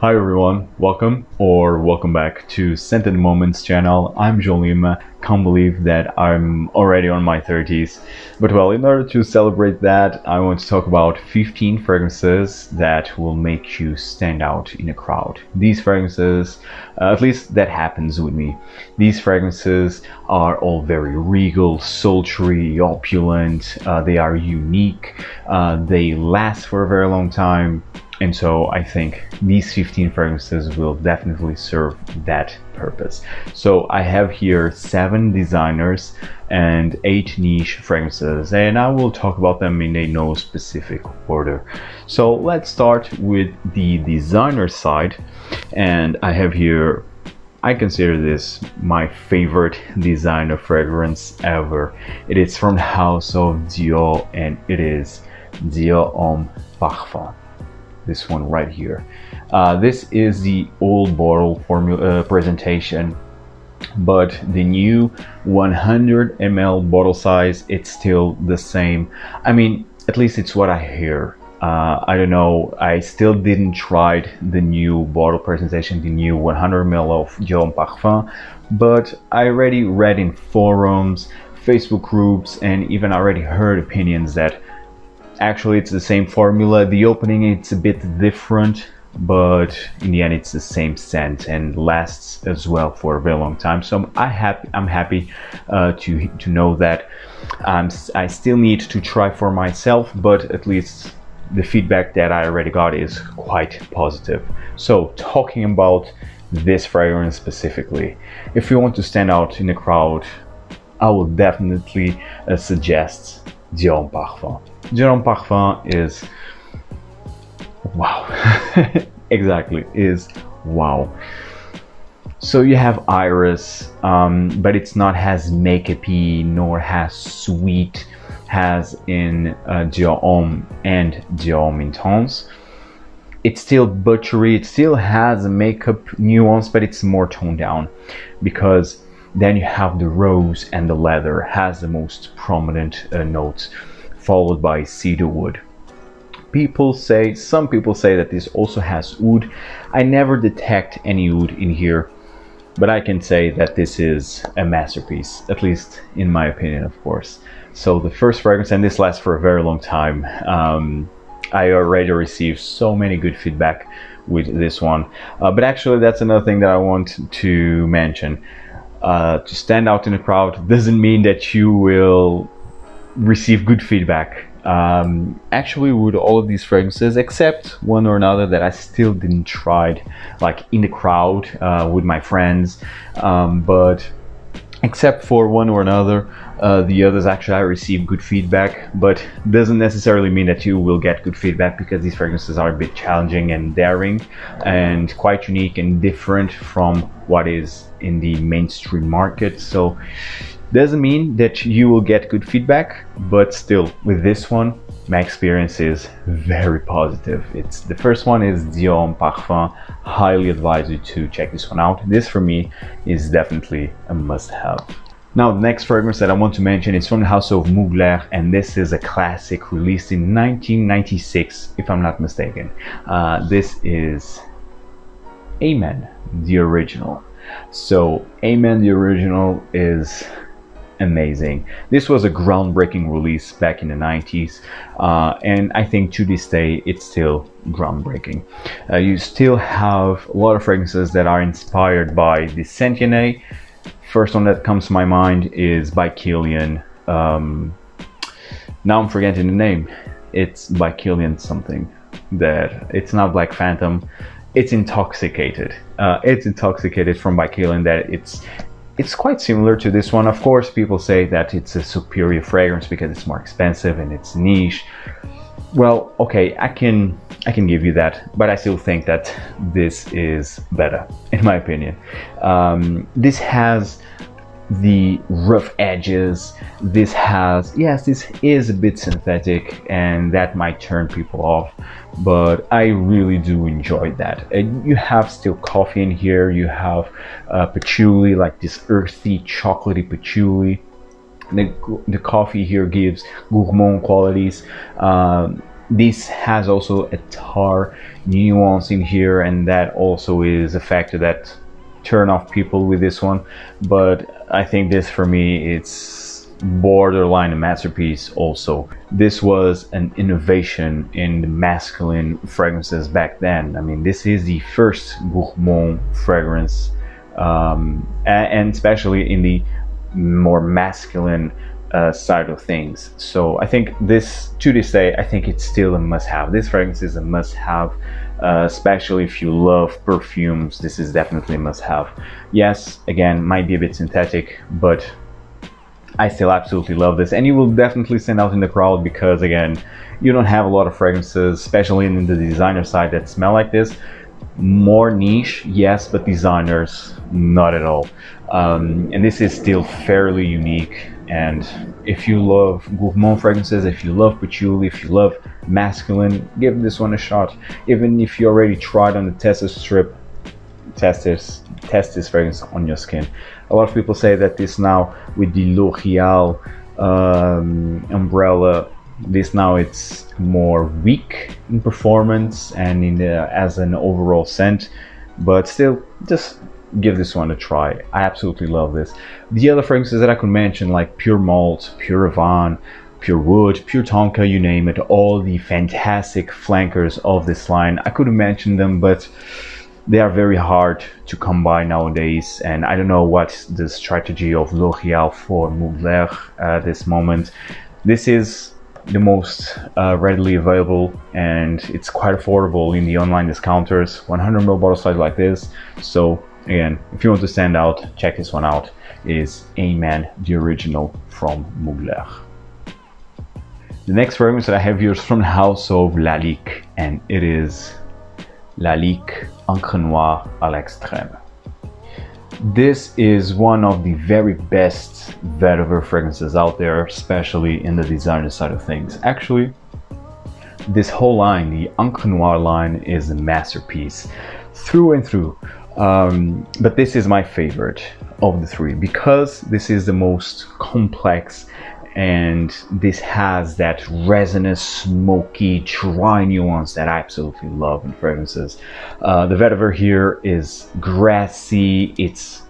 Hi everyone, welcome or welcome back to Scented Moments channel. I'm Jolim. Can't believe that I'm already on my 30s. But well, in order to celebrate that, I want to talk about 15 fragrances that will make you stand out in a crowd. These fragrances, uh, at least that happens with me. These fragrances are all very regal, sultry, opulent. Uh, they are unique. Uh, they last for a very long time and so I think these 15 fragrances will definitely serve that purpose. So I have here seven designers and eight niche fragrances and I will talk about them in a no specific order. So let's start with the designer side and I have here I consider this my favorite designer fragrance ever. It is from the house of Dior and it is Dior Homme Parfum this one right here. Uh, this is the old bottle formula uh, presentation, but the new 100 ml bottle size, it's still the same. I mean, at least it's what I hear. Uh, I don't know, I still didn't try the new bottle presentation, the new 100 ml of Homme Parfum, but I already read in forums, Facebook groups, and even already heard opinions that actually it's the same formula. The opening it's a bit different but in the end it's the same scent and lasts as well for a very long time. So i happy i'm happy uh, to to know that. Um, i still need to try for myself but at least the feedback that i already got is quite positive. So talking about this fragrance specifically if you want to stand out in the crowd i will definitely uh, suggest Homme Parfum Homme Parfum is wow. exactly, is wow. So you have iris, um, but it's not as makeupy nor as sweet as in uh, Homme and Homme Intense. It's still butchery, it still has a makeup nuance, but it's more toned down because then you have the rose and the leather has the most prominent uh, notes followed by cedarwood. People say, some people say that this also has oud. I never detect any oud in here, but I can say that this is a masterpiece, at least in my opinion, of course. So the first fragrance, and this lasts for a very long time. Um, I already received so many good feedback with this one. Uh, but actually, that's another thing that I want to mention. Uh, to stand out in the crowd doesn't mean that you will receive good feedback. Um, actually, with all of these fragrances, except one or another that I still didn't try, like in the crowd uh, with my friends. Um, but except for one or another, uh, the others actually I received good feedback. But doesn't necessarily mean that you will get good feedback because these fragrances are a bit challenging and daring, and quite unique and different from what is in the mainstream market. So doesn't mean that you will get good feedback, but still, with this one, my experience is very positive. It's the first one is Homme Parfum. Highly advise you to check this one out. This for me is definitely a must-have. Now, the next fragrance that I want to mention is from the house of Mugler, and this is a classic released in 1996, if I'm not mistaken. Uh, this is A*Men, the original. So, A*Men, the original is amazing. This was a groundbreaking release back in the 90s, uh, and I think to this day it's still groundbreaking. Uh, you still have a lot of fragrances that are inspired by the Sentiene. First one that comes to my mind is by Kilian. Um, now I'm forgetting the name. It's by Kilian something. That it's not Black Phantom. It's intoxicated. Uh, it's intoxicated from by Kilian. That it's it's quite similar to this one. Of course, people say that it's a superior fragrance because it's more expensive and it's niche. Well, okay, I can I can give you that, but I still think that this is better, in my opinion. Um, this has the rough edges. This has, yes, this is a bit synthetic and that might turn people off, but I really do enjoy that. And you have still coffee in here, you have uh, patchouli, like this earthy, chocolatey patchouli. The, the coffee here gives gourmand qualities. Um, this has also a tar nuance in here and that also is a factor that turn off people with this one but i think this for me it's borderline a masterpiece also. This was an innovation in the masculine fragrances back then. I mean this is the first gourmand fragrance um, and especially in the more masculine uh, side of things. So I think this, to this day, I think it's still a must-have. This fragrance is a must-have, uh, especially if you love perfumes. This is definitely a must-have. Yes, again, might be a bit synthetic, but I still absolutely love this, and you will definitely stand out in the crowd because again, you don't have a lot of fragrances, especially in the designer side, that smell like this. More niche, yes, but designers, not at all. Um, and this is still fairly unique and if you love gourmand fragrances, if you love patchouli, if you love masculine, give this one a shot. Even if you already tried on the tester strip, test this, test this fragrance on your skin. A lot of people say that this now with the L'Oreal um, umbrella, this now it's more weak in performance and in the, as an overall scent, but still just give this one a try. I absolutely love this. The other fragrances that I could mention, like Pure Malt, Pure Havane, Pure Wood, Pure Tonka, you name it, all the fantastic flankers of this line. I could mention them, but they are very hard to come by nowadays. And I don't know what the strategy of L'Oreal for Mugler at this moment. This is the most uh, readily available and it's quite affordable in the online discounters 100ml bottle size like this so Again, if you want to stand out, check this one out. It is A*Men, the original from Mugler. The next fragrance that I have here is from the house of Lalique, and it is Lalique Encre Noire à l'extrême. This is one of the very best vetiver fragrances out there, especially in the designer side of things. Actually, this whole line, the Encre Noire line, is a masterpiece through and through. Um, but this is my favorite of the three because this is the most complex and this has that resinous, smoky, dry nuance that I absolutely love in fragrances. Uh, the vetiver here is grassy, it's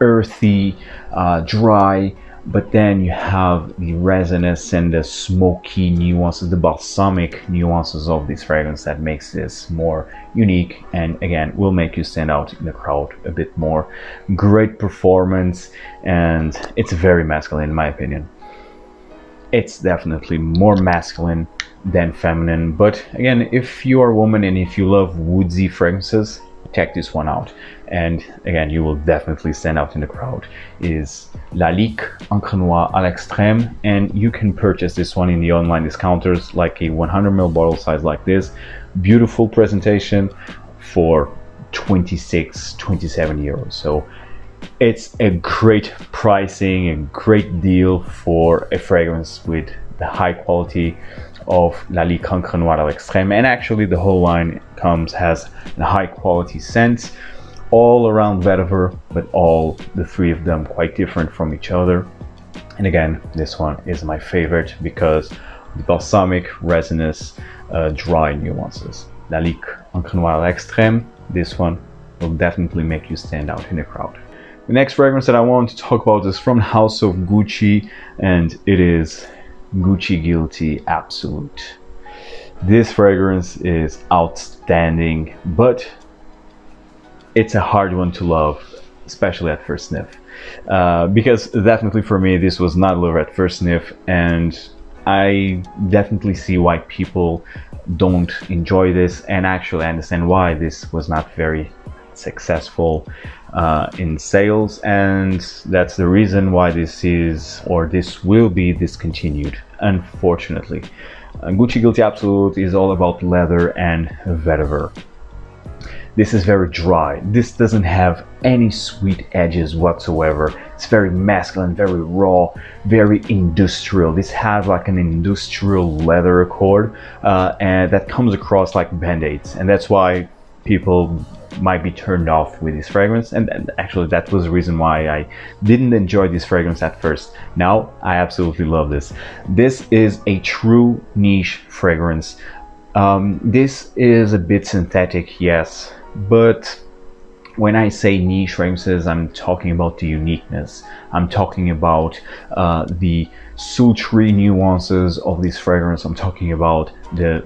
earthy, uh, dry, but then you have the resinous and the smoky nuances, the balsamic nuances of this fragrance that makes this more unique and again will make you stand out in the crowd a bit more. Great performance and it's very masculine in my opinion. It's definitely more masculine than feminine, but again, if you are a woman and if you love woodsy fragrances, check this one out. And again, you will definitely stand out in the crowd. Is Lalique Encre Noire à l'extrême, and you can purchase this one in the online discounters, like a 100ml bottle size like this. Beautiful presentation for 26, 27 euros. So it's a great pricing, a great deal for a fragrance with the high quality of Lalique Encre Noire à l'extrême. And actually, the whole line comes has a high quality scent all around vetiver, but all the three of them quite different from each other. And again, this one is my favorite because the balsamic, resinous, uh, dry nuances. Lalique Encre Noire à l'extrême, this one will definitely make you stand out in the crowd. The next fragrance that I want to talk about is from House of Gucci and it is Gucci Guilty Absolute. This fragrance is outstanding, but it's a hard one to love, especially at first sniff. Uh, because definitely for me, this was not love at first sniff, and I definitely see why people don't enjoy this, and actually I understand why this was not very successful uh, in sales, and that's the reason why this is or this will be discontinued, unfortunately. Uh, Gucci Guilty Absolute is all about leather and vetiver. This is very dry. This doesn't have any sweet edges whatsoever. It's very masculine, very raw, very industrial. This has like an industrial leather accord, uh, and that comes across like band-aids, and that's why people might be turned off with this fragrance and, and, actually that was the reason why I didn't enjoy this fragrance at first now I absolutely love this this is a true niche fragrance Um, this is a bit synthetic, yes, but when I say niche fragrances, I'm talking about the uniqueness. I'm talking about uh, the sultry nuances of this fragrance. I'm talking about the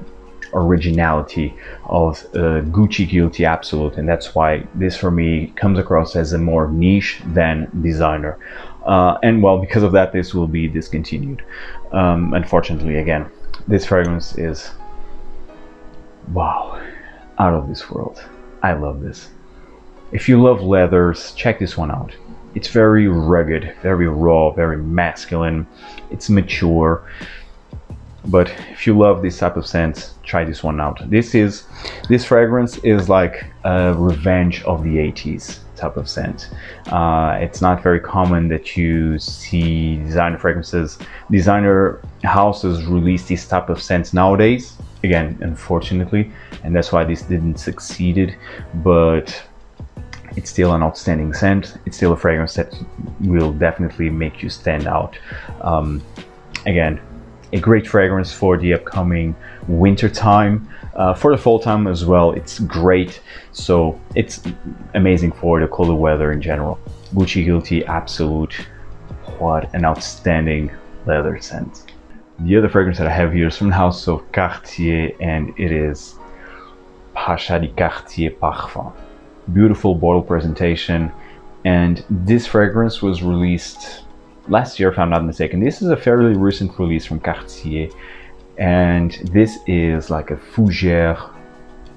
originality of uh, Gucci Guilty Absolute, and that's why this for me comes across as a more niche than designer. Uh, and well, because of that, this will be discontinued. Um, unfortunately, again, this fragrance is wow, out of this world. I love this. If you love leathers, check this one out. It's very rugged, very raw, very masculine. It's mature. But if you love this type of scent, try this one out. This is this fragrance is like a revenge of the 80s type of scent. Uh, it's not very common that you see designer fragrances, designer houses release this type of scents nowadays. Again, unfortunately, and that's why this didn't succeed. But it's still an outstanding scent. It's still a fragrance that will definitely make you stand out. Um, again, a great fragrance for the upcoming winter time. Uh, for the fall time as well, it's great. So it's amazing for the colder weather in general. Gucci Guilty Absolute. What an outstanding leather scent. The other fragrance that I have here is from the house of Cartier and it is Pasha de Cartier Parfum beautiful bottle presentation. And this fragrance was released last year, if I'm not mistaken. This is a fairly recent release from Cartier. And this is like a fougere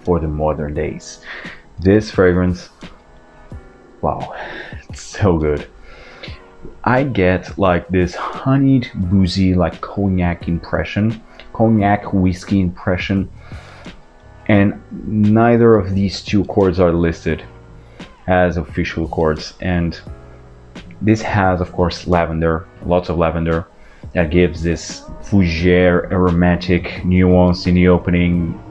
for the modern days. This fragrance, wow, it's so good. I get like this honeyed, boozy, like cognac impression, cognac whiskey impression and neither of these two chords are listed as official chords and this has of course lavender lots of lavender that gives this fougere aromatic nuance in the opening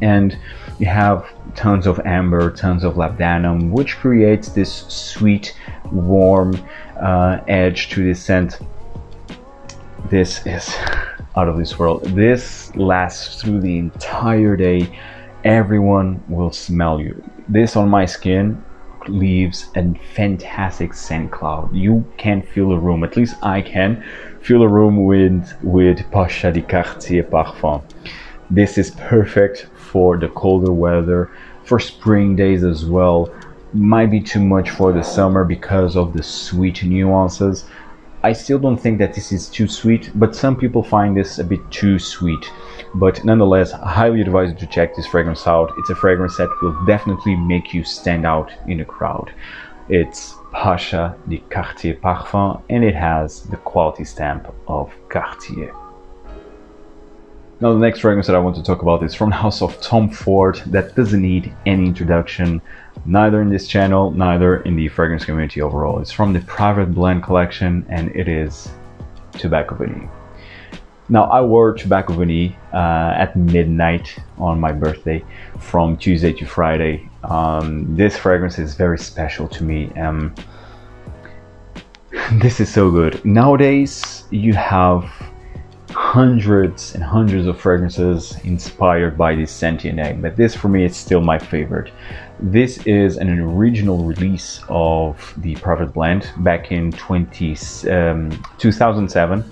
and you have tons of amber tons of labdanum which creates this sweet warm uh, edge to this scent this is out of this world. This lasts through the entire day. Everyone will smell you. This on my skin leaves and fantastic scent cloud. You can feel a room, at least I can feel a room with with Pasha de Cartier Parfum. This is perfect for the colder weather, for spring days as well. Might be too much for the summer because of the sweet nuances, I still don't think that this is too sweet, but some people find this a bit too sweet. But nonetheless, I highly advise you to check this fragrance out. It's a fragrance that will definitely make you stand out in a crowd. It's Pasha de Cartier Parfum and it has the quality stamp of Cartier. Now the next fragrance that I want to talk about is from the house of Tom Ford that doesn't need any introduction, neither in this channel, neither in the fragrance community overall. It's from the Private Blend collection and it is Tobacco Vanille. Now I wore Tobacco Vanille uh, at midnight on my birthday from Tuesday to Friday. Um, this fragrance is very special to me. Um, this is so good. Nowadays you have hundreds and hundreds of fragrances inspired by this sentient egg, but this for me is still my favorite. This is an original release of the Private Blend back in 20, um, 2007,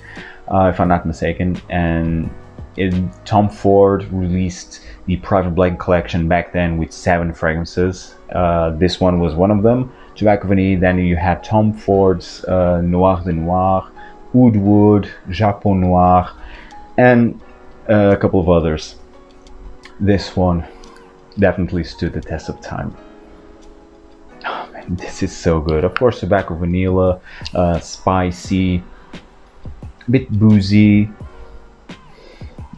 uh, if I'm not mistaken, and it, Tom Ford released the Private Blend collection back then with seven fragrances. Uh, this one was one of them, Tobacco Vanille. Then you had Tom Ford's uh, Noir de Noir, Oud Wood, Japon Noir, and a couple of others. This one definitely stood the test of time. Oh man, this is so good. Of course, tobacco vanilla, uh, spicy, a bit boozy.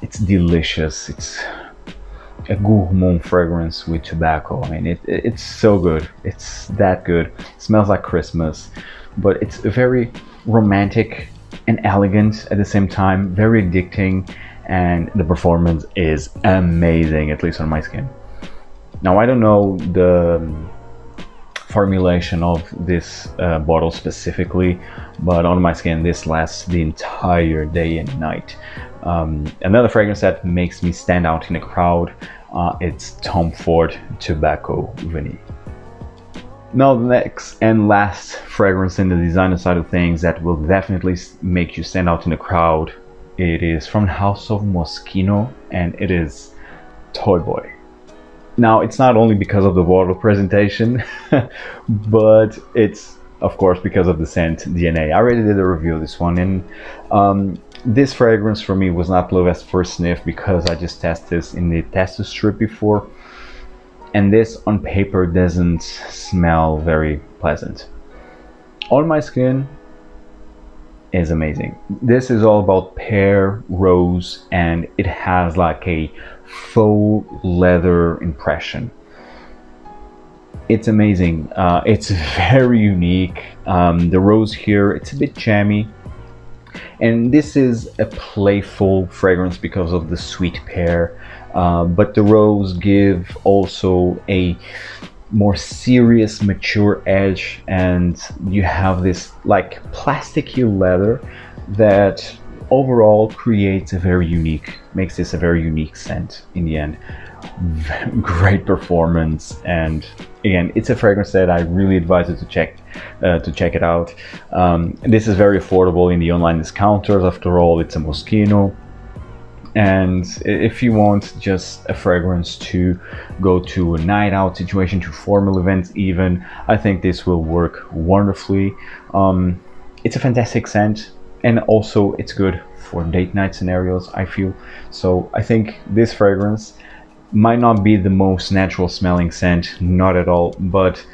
It's delicious. It's a gourmand fragrance with tobacco. I mean, it, it's so good. It's that good. It smells like Christmas, but it's very romantic and elegant at the same time, very addicting, and the performance is amazing, at least on my skin. Now, I don't know the formulation of this uh, bottle specifically, but on my skin, this lasts the entire day and night. Um, another fragrance that makes me stand out in a crowd, uh, it's Tom Ford Tobacco Vanille. Now, the next and last fragrance in the designer side of things that will definitely make you stand out in the crowd, it is from House of Moschino and it is Toy Boy. Now, it's not only because of the bottle presentation, but it's of course because of the scent DNA. I already did a review of this one, and um, this fragrance for me was not love at first sniff because I just tested this in the tester strip before, and this on paper doesn't smell very pleasant. On my skin, is amazing. This is all about pear, rose, and it has like a faux leather impression. It's amazing. Uh, it's very unique. Um, the rose here, it's a bit jammy. And this is a playful fragrance because of the sweet pear. Uh, but the rose give also a more serious, mature edge, and you have this like plasticky leather that overall creates a very unique, makes this a very unique scent in the end. Great performance, and again, it's a fragrance that I really advise you to check uh, to check it out. Um, this is very affordable in the online discounters. After all, it's a Moschino and if you want just a fragrance to go to a night out situation to formal events even i think this will work wonderfully. Um, it's a fantastic scent and also it's good for date night scenarios i feel. So i think this fragrance might not be the most natural smelling scent not at all but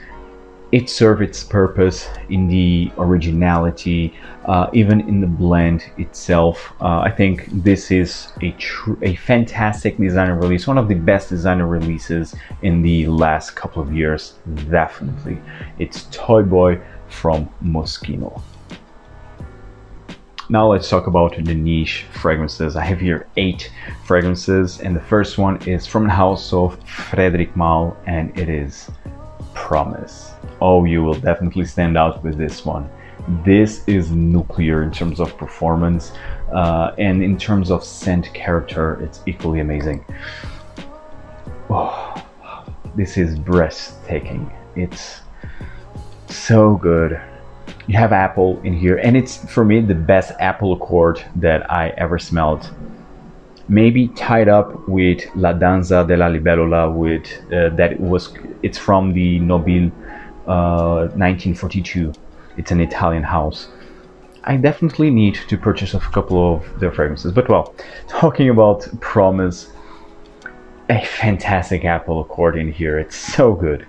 it served its purpose in the originality, uh, even in the blend itself. Uh, I think this is a a fantastic designer release, one of the best designer releases in the last couple of years, definitely. It's Toy Boy from Moschino. Now let's talk about the niche fragrances. I have here eight fragrances, and the first one is from the house of Frederic Malle, and it is Promise oh, you will definitely stand out with this one. This is nuclear in terms of performance, uh, and in terms of scent character, it's equally amazing. Oh, this is breathtaking. It's so good. You have apple in here, and it's for me the best apple accord that I ever smelled. Maybe tied up with La Danza della Libellula, with uh, that was it's from the Nobile 1942. Uh, it's an Italian house. I definitely need to purchase a couple of their fragrances. But well, talking about Promise, a fantastic apple accordion here. It's so good.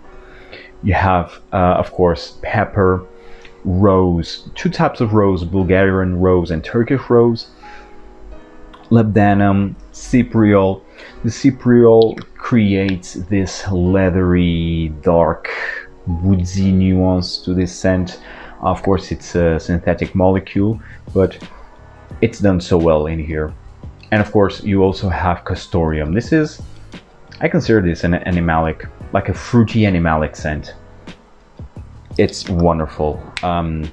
You have, uh, of course, pepper, rose, two types of rose, Bulgarian rose and Turkish rose, labdanum, cypriol. The cypriol creates this leathery, dark woodsy nuance to this scent. Of course, it's a synthetic molecule, but it's done so well in here. And of course, you also have castoreum. This is, I consider this an animalic, like a fruity animalic scent. It's wonderful. Um,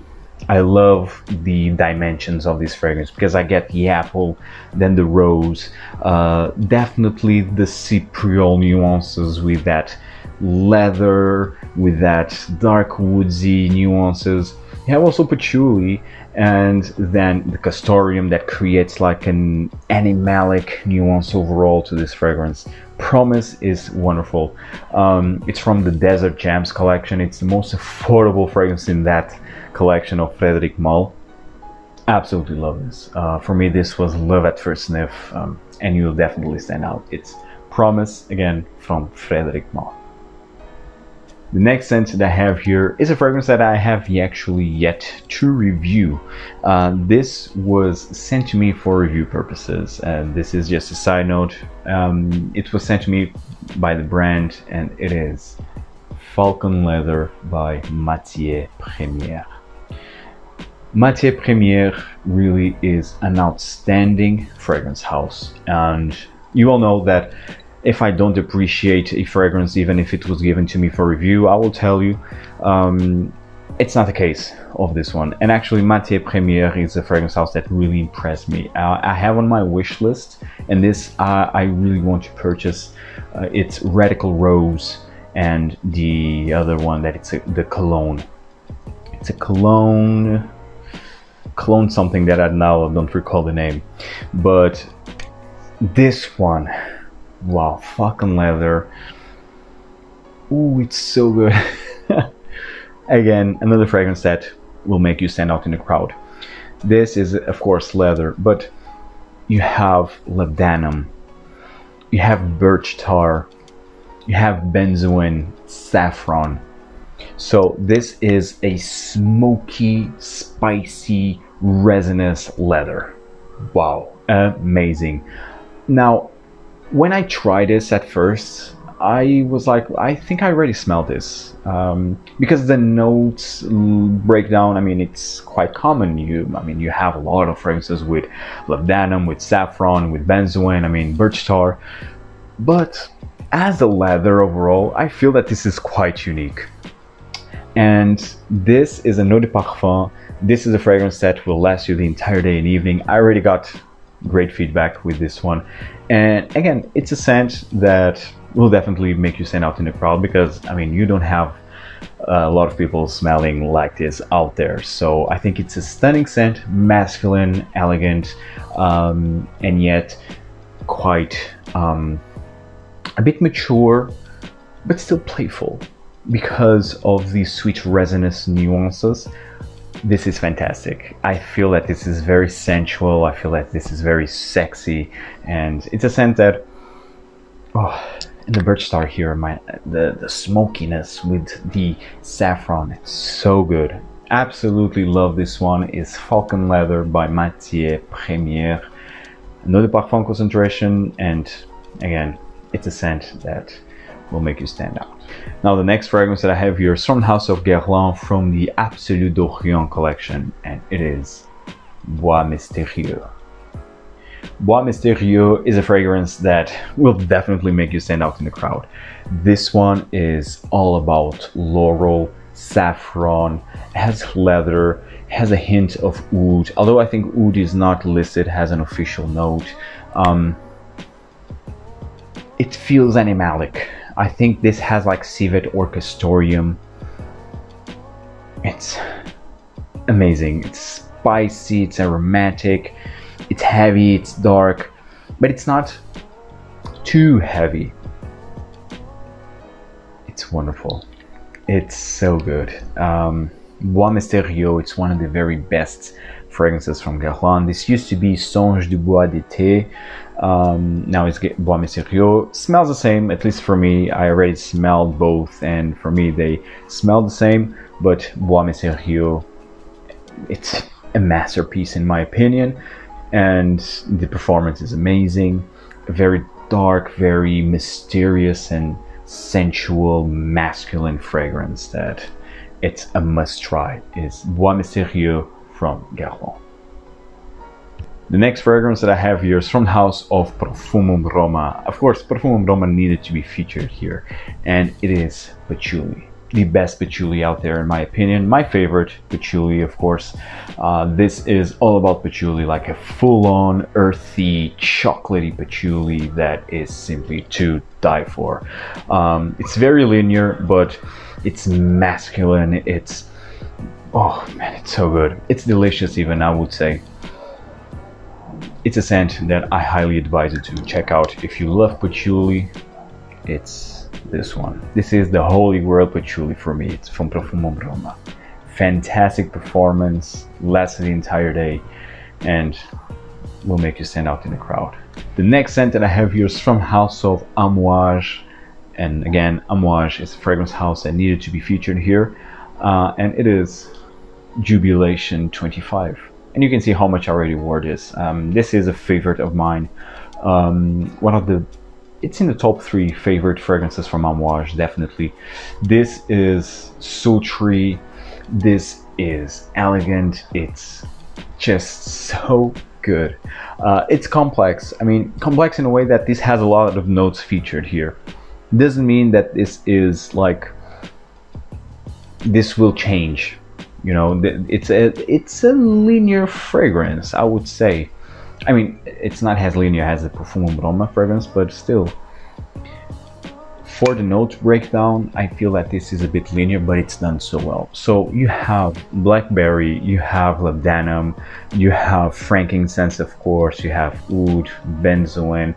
I love the dimensions of this fragrance because I get the apple, then the rose, uh, definitely the cypriol nuances with that leather with that dark woodsy nuances. You have also patchouli and then the castoreum that creates like an animalic nuance overall to this fragrance. Promise is wonderful. Um, it's from the Desert Gems collection. It's the most affordable fragrance in that collection of Frederic Malle. Absolutely love this. Uh, for me, this was love at first sniff, um, and you'll definitely stand out. It's Promise again from Frederic Malle. The next scent that I have here is a fragrance that I have actually yet to review. Uh, this was sent to me for review purposes, and this is just a side note. Um, it was sent to me by the brand, and it is Falcon Leather by Matière Première. Matière Première really is an outstanding fragrance house, and you all know that if I don't appreciate a fragrance, even if it was given to me for review, I will tell you. Um, it's not the case of this one. And actually, Matière Première is a fragrance house that really impressed me. Uh, I have on my wish list, and this uh, I really want to purchase. Uh, it's Radical Rose and the other one that it's a, the Cologne. It's a Cologne, Cologne something that I now don't recall the name, but this one, wow, Falcon Leather. Ooh, it's so good. Again, another fragrance that will make you stand out in the crowd. This is, of course, leather, but you have labdanum, you have birch tar, you have benzoin, saffron. So this is a smoky, spicy, resinous leather. Wow, amazing. Now, when I tried this at first, I was like, I think I already smelled this um, because the notes breakdown. I mean, it's quite common. You, I mean, you have a lot of fragrances with labdanum, with saffron, with benzoin. I mean, birch tar. But as a leather overall, I feel that this is quite unique. And this is a eau de parfum. This is a fragrance that will last you the entire day and evening. I already got great feedback with this one. And again, it's a scent that will definitely make you stand out in the crowd because I mean you don't have a lot of people smelling like this out there. So I think it's a stunning scent, masculine, elegant, um, and yet quite um, a bit mature, but still playful because of these sweet resinous nuances. This is fantastic. I feel that this is very sensual. I feel that this is very sexy, and it's a scent that oh, the birch tar here, my the, the smokiness with the saffron, so good. Absolutely love this one. Is Falcon Leather by Matière Première. Another parfum concentration, and again, it's a scent that will make you stand out. Now the next fragrance that I have here is from the House of Guerlain from the Absolu d'Orient collection, and it is Bois Mystérieux. Bois Mystérieux is a fragrance that will definitely make you stand out in the crowd. This one is all about laurel, saffron, has leather, has a hint of oud, although I think oud is not listed as an official note. Um, it feels animalic. I think this has like civet or castoreum. It's amazing. It's spicy, it's aromatic it's heavy, it's dark, but it's not too heavy. It's wonderful. It's so good. Um, Bois Mystérieux, it's one of the very best fragrances from Guerlain. This used to be Songe d'un Bois d'été. Um, now it's Bois Mystérieux. Smells the same, at least for me. I already smelled both, and for me, they smell the same. But Bois Mystérieux, it's a masterpiece in my opinion and the performance is amazing. Very dark, very mysterious and sensual, masculine fragrance that it's a must try. Is Bois Mystérieux from Guerlain. The next fragrance that I have here is from the house of Profumum Roma. Of course, Profumum Roma needed to be featured here, and it is Patchouli. The best patchouli out there in my opinion. My favorite patchouli of course. Uh, this is all about patchouli like a full-on earthy chocolatey patchouli that is simply to die for. Um, it's very linear but it's masculine. It's oh man it's so good it's delicious even i would say it's a scent that i highly advise you to check out if you love patchouli it's this one. This is the holy grail patchouli for me. It's from Profumum Roma. Fantastic performance, lasts the entire day, and will make you stand out in the crowd. The next scent that I have here is from House of Amouage. And again, Amouage is a fragrance house that needed to be featured here. Uh, and it is Jubilation 25. And you can see how much I already wore this. Um, this is a favorite of mine. Um, one of the it's in the top three favorite fragrances from Amouage, definitely. This is sultry, this is elegant, it's just so good. Uh, it's complex. I mean, complex in a way that this has a lot of notes featured here. Doesn't mean that this is like this will change You know, it's a it's a linear fragrance, I would say. I mean, it's not as linear as a Profumum Roma fragrance, but still. For the note breakdown, I feel that this is a bit linear, but it's done so well. So you have blackberry, you have labdanum, you have frankincense, of course, you have oud, benzoin,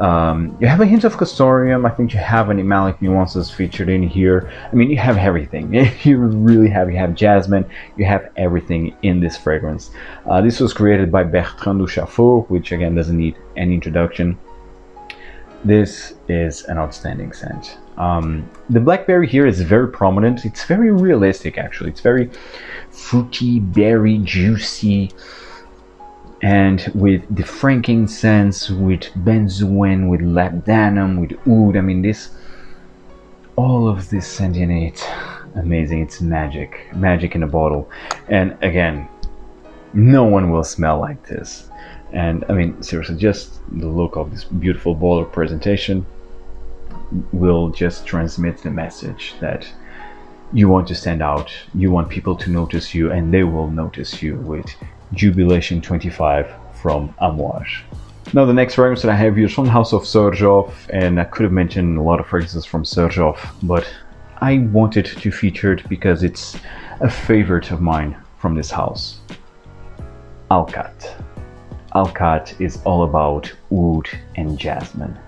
um, you have a hint of castoreum. I think you have animalic nuances featured in here. I mean, you have everything. you really have. You have jasmine. You have everything in this fragrance. Uh, this was created by Bertrand Duchaufour, which again doesn't need any introduction. This is an outstanding scent. Um, the blackberry here is very prominent. It's very realistic, actually. It's very fruity, berry, juicy and with the frankincense, with benzoin, with labdanum, with oud. I mean, this, all of this sentient, amazing. It's magic, magic in a bottle. And again, no one will smell like this. And I mean, seriously, just the look of this beautiful bottle presentation will just transmit the message that you want to stand out, you want people to notice you, and they will notice you with Jubilation 25 from Amouage. Now the next fragrance that I have here is from the House of Xerjoff and I could have mentioned a lot of fragrances from Xerjoff but I wanted to feature it because it's a favorite of mine from this house. Al-Khatt. Al-Khatt is all about oud and jasmine.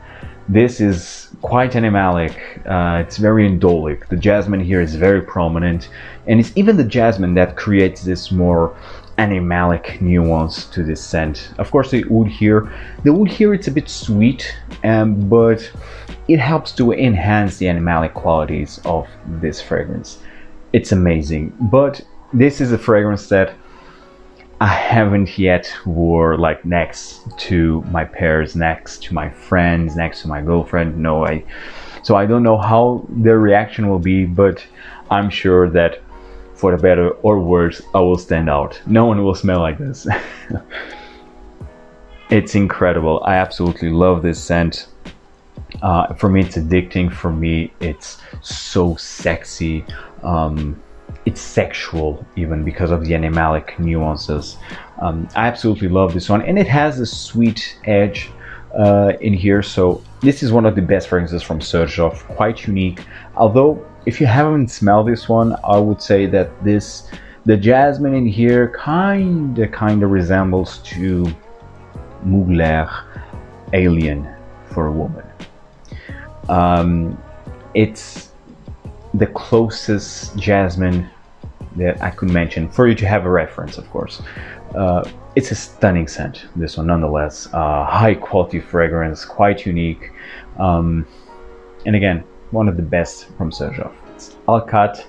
This is quite animalic, uh, it's very indolic. The jasmine here is very prominent and it's even the jasmine that creates this more animalic nuance to this scent. Of course, the oud here, the oud here it's a bit sweet, um, but it helps to enhance the animalic qualities of this fragrance. It's amazing, but this is a fragrance that I haven't yet wore like next to my pairs, next to my friends, next to my girlfriend. No, I. So I don't know how their reaction will be, but I'm sure that for the better or worse, I will stand out. No one will smell like this. it's incredible. I absolutely love this scent. Uh, for me, it's addicting. For me, it's so sexy. Um, it's sexual even because of the animalic nuances. Um, I absolutely love this one, and it has a sweet edge uh, in here. So this is one of the best fragrances from Xerjoff. Quite unique, although if you haven't smelled this one, I would say that this the jasmine in here kinda kinda resembles to Mugler Alien for a woman. Um, it's the closest jasmine that I could mention for you to have a reference, of course. Uh, it's a stunning scent, this one, nonetheless. Uh, high quality fragrance, quite unique. Um, and again, one of the best from Xerjoff. It's Al-Khatt,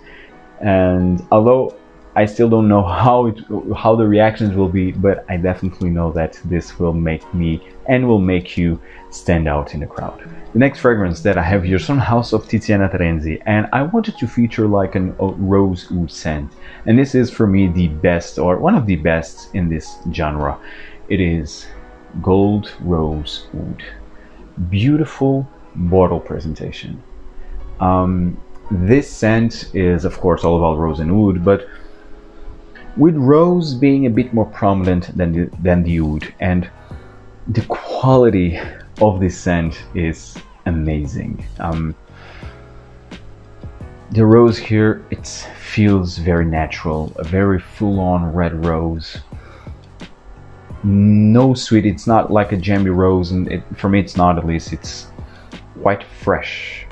and although I still don't know how it, how the reactions will be, but I definitely know that this will make me and will make you stand out in the crowd. The next fragrance that I have here is from House of Tiziana Terenzi, and I wanted to feature like an rose oud scent, and this is for me the best or one of the best in this genre. It is Gold Rose Oud. Beautiful bottle presentation. Um, this scent is, of course, all about rose and oud, but with rose being a bit more prominent than the, than the oud, and the quality of this scent is amazing. Um, the rose here, it feels very natural, a very full-on red rose. No sweet, it's not like a jammy rose, and it, for me it's not at least, it's quite fresh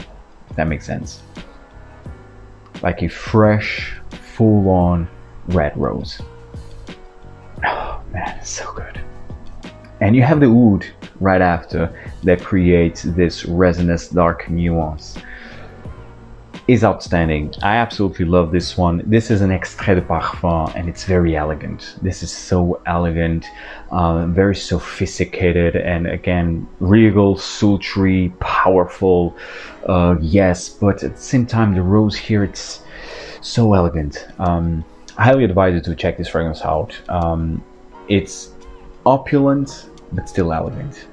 that makes sense. Like a fresh, full on red rose. Oh man, it's so good. And you have the oud right after that creates this resinous dark nuance is outstanding. I absolutely love this one. This is an extrait de parfum and it's very elegant. This is so elegant, uh, very sophisticated and again, regal, sultry, powerful. Uh, yes, but at the same time, the rose here, it's so elegant. Um, I highly advise you to check this fragrance out. Um, it's opulent, but still elegant.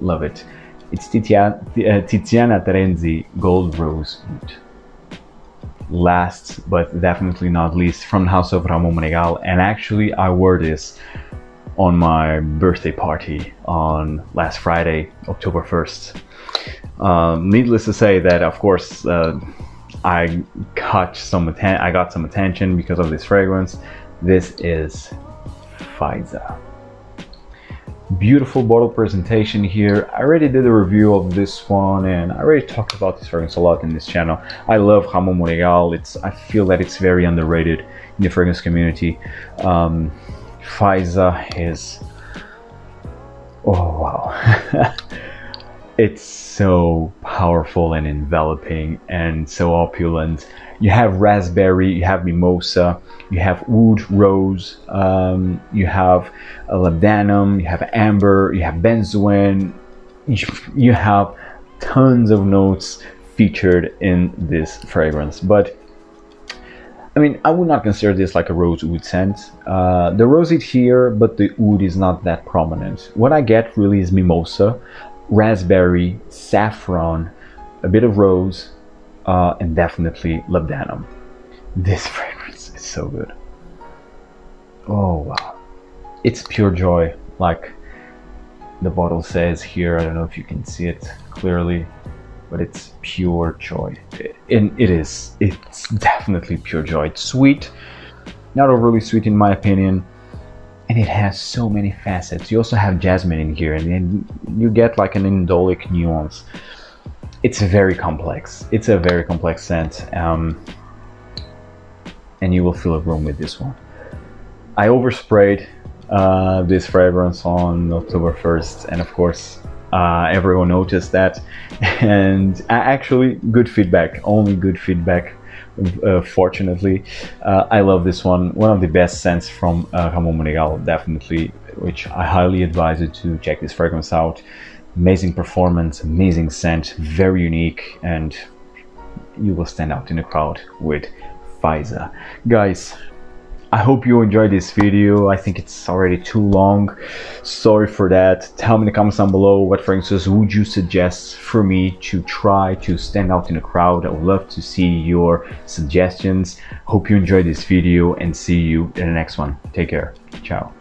Love it. It's Tiziana, uh, Tiziana Terenzi Gold Rose last but definitely not least from the house of Ramon Monegal and actually I wore this on my birthday party on last Friday October 1st um, needless to say that of course uh, I got some atten- I got some attention because of this fragrance. This is Faisa beautiful bottle presentation here. I already did a review of this one and i already talked about this fragrance a lot in this channel. I love Ramon Monegal it's i feel that it's very underrated in the fragrance community. Um Faisa is oh wow it's so powerful and enveloping and so opulent you have raspberry you have mimosa you have wood rose um, you have labdanum you have amber you have benzoin you, you have tons of notes featured in this fragrance but I mean, I would not consider this like a rose oud scent. Uh, the rose is here, but the wood is not that prominent. What I get really is mimosa, raspberry, saffron, a bit of rose, uh, and definitely labdanum. This fragrance is so good. Oh wow. It's pure joy, like the bottle says here. I don't know if you can see it clearly, but it's pure joy. And it is. It's definitely pure joy. It's sweet, not overly sweet in my opinion. And it has so many facets. You also have jasmine in here, and you get like an indolic nuance it's very complex. It's a very complex scent, um, and you will fill a room with this one. I oversprayed uh, this fragrance on October 1st, and of course, uh, everyone noticed that. And actually, good feedback, only good feedback. Uh, fortunately, uh, I love this one. One of the best scents from uh, Ramon Monegal, definitely, which I highly advise you to check this fragrance out amazing performance, amazing scent, very unique, and you will stand out in the crowd with Faisa. Guys, I hope you enjoyed this video. I think it's already too long. Sorry for that. Tell me in the comments down below what fragrances would you suggest for me to try to stand out in the crowd. I would love to see your suggestions. Hope you enjoyed this video and see you in the next one. Take care. Ciao.